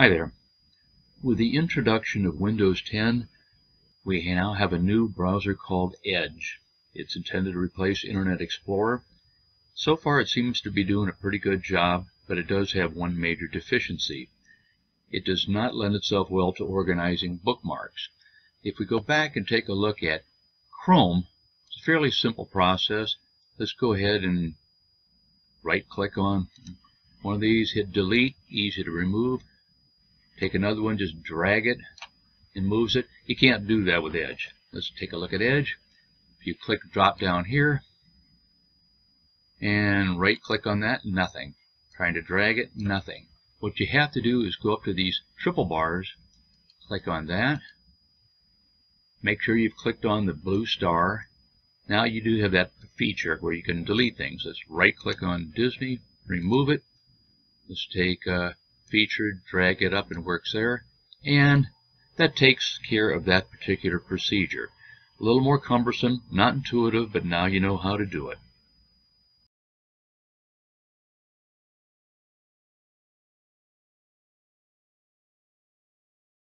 Hi there. With the introduction of Windows 10, we now have a new browser called Edge. It's intended to replace Internet Explorer. So far it seems to be doing a pretty good job, but it does have one major deficiency. It does not lend itself well to organizing bookmarks. If we go back and take a look at Chrome, it's a fairly simple process. Let's go ahead and right click on one of these, hit delete, easy to remove. Take another one, just drag it and moves it. You can't do that with Edge. Let's take a look at Edge. If you click drop down here and right click on that, nothing. Trying to drag it, nothing. What you have to do is go up to these triple bars, click on that. Make sure you've clicked on the blue star. Now you do have that feature where you can delete things. Let's right click on Disney, remove it. Let's take a feature, drag it up and works there. And that takes care of that particular procedure. A little more cumbersome, not intuitive, but now you know how to do it.